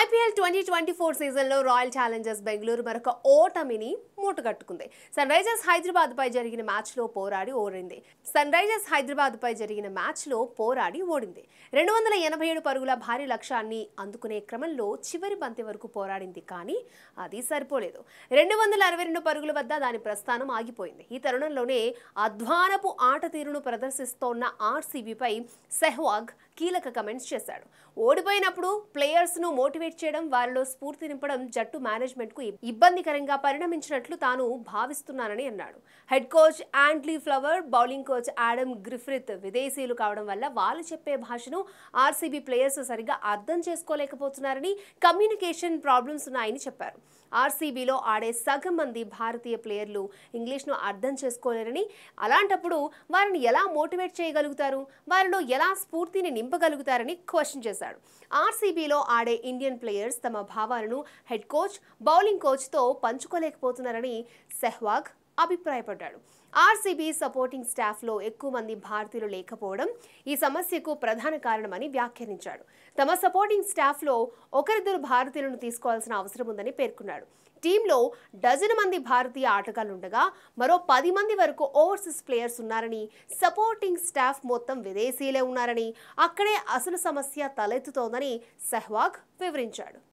IPL twenty twenty four సీజన్లో royal challengers Bengaluru మరొక ఓటమిని మూటగట్టుకుంది. సన్ రైజర్స్ హైదరాబాద్పై జరిగిన మ్యాచ్లో పోరాడి ఓడింది. సన్ రైజర్స్ హైదరాబాద్పై జరిగిన మ్యాచ్లో పోరాడి ఓడింది. రెండు వందల ఎనభై ఏడు పరుగుల భారీ లక్ష్యాన్ని అందుకునే క్రమంలో చివరి బంతి వరకు పోరాడింది కానీ అది సరిపోలేదు. రెండు వందల అరవై రెండు పరుగుల వద్ద దాని ప్రస్థానం ఆగిపోయింది. ఈ తరుణంలోనే అధ్వానపు ఆట తీరును ప్రదర్శిస్తోన్న ఆర్సీబీపై సెహ్వాగ్ కీలక కమెంట్స్ చేశాడు. ఓడిపోయినప్పుడు ప్లేయర్స్ను మోటివేట్ చేయడం వారిలో స్ఫూర్తి నింపడం జట్టు మేనేజ్మెంట్కు ఇబ్బందికరంగా పరిణమించినట్లు తాను భావిస్తున్నానని అన్నాడు. Head coach Andy Flower bowling coach Adam Griffith విదేశీయులు కావడం వల్ల వాళ్ళు చెప్పే భాషను ఆర్సీబీ ప్లేయర్స్ సరిగ్గా అర్థం చేసుకోలేకపోతున్నారని కమ్యూనికేషన్ ప్రాబ్లమ్స్ ఉన్నాయని చెప్పారు. ఆర్సీబీలో ఆడే సగం మంది భారతీయ ప్లేయర్లు ఇంగ్లీష్ను అర్థం చేసుకోలేరని అలాంటప్పుడు వారిని ఎలా మోటివేట్ చేయగలుగుతారు? వారిలో ఎలా స్ఫూర్తిని నింపగలుగుతారని క్వశ్చన్ చేశాడు. ఆర్సీబీలో ఆడే ఇండియన్ ప్లేయర్స్ తమ భావాలను హెడ్ కోచ్ బౌలింగ్ కోచ్తో పంచుకోలేకపోతున్నారని సెహ్వాగ్ అభిప్రాయపడ్డాడు. ఆర్సీబీ సపోర్టింగ్ స్టాఫ్లో ఎక్కువ మంది భారతీయులు లేకపోవడం ఈ సమస్యకు ప్రధాన కారణమని వ్యాఖ్యానించాడు. తమ సపోర్టింగ్ స్టాఫ్లో ఒకరిద్దరు భారతీయులను తీసుకోవాల్సిన అవసరం ఉందని పేర్కొన్నాడు. టీంలో డజను మంది భారతీయ ఆటగాళ్ళుండగా మరో పది మంది వరకు ఓవర్సీస్ ప్లేయర్స్ ఉన్నారని సపోర్టింగ్ స్టాఫ్ మొత్తం విదేశీయులే ఉన్నారని అక్కడే అసలు సమస్య తలెత్తుతోందని సెహ్వాగ్ వివరించాడు.